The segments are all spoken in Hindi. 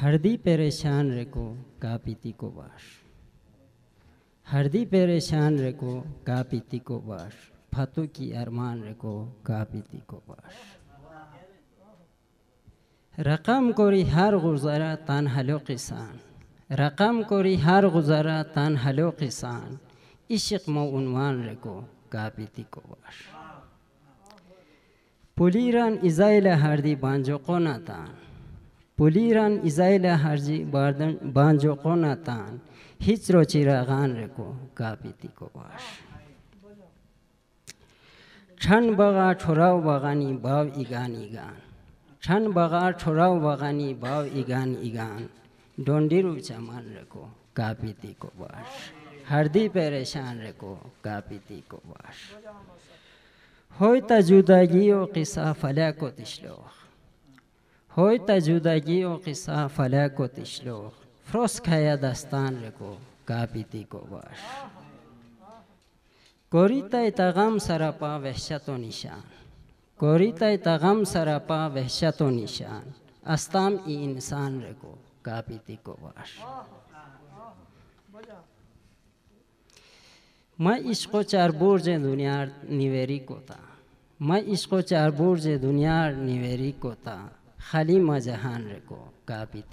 हरदी परेशान रेको का पीती को बाश हरदी परेशान रेको का पीती को बाश फातू की अरमान रेको का पीती को बाश रकम कोरी हर गुजारा तान हलो किसान। रकम कोरी हर गुजारा तान हलो किसान। इश्क मो उनवान रेको का पीती को बाश पुलीरान इजाइला हरदी बांजो Puliran izaila harji bardan banjo konatan hichro chiragan reko kapiti ko bash. Chan baga chorao bagani bav igan igan. Chan baga chorao bagani bav igan igan. Dondiru chaman reko kapiti ko bash. Hardi परेशान रखो कापिती को वाश होता जुदागी और किस्सा फला को तिशलोख Hoyta judagio qisa falako tishlo. Frosk haya dastan leko kapiti ko bash. Korita itagam sarapa vehshato nishan. Korita itagam sarapa vehshato nishan. Astam i insan reko kapiti ko bash. मैं इसको चार बोर्ज दुनिया निवेरी को था मैं इसको चार बोर्ज दुनिया निवेरी को था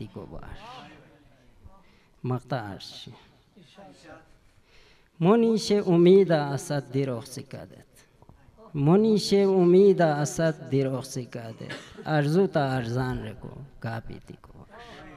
को बाश मक्ता अर्श मोनी से उम्मीद असद दिरोख सिकादत मोनी से उम्मीद असद दिरोख सिकादत अर्जू ता अर्जान रेको का पीती को बाश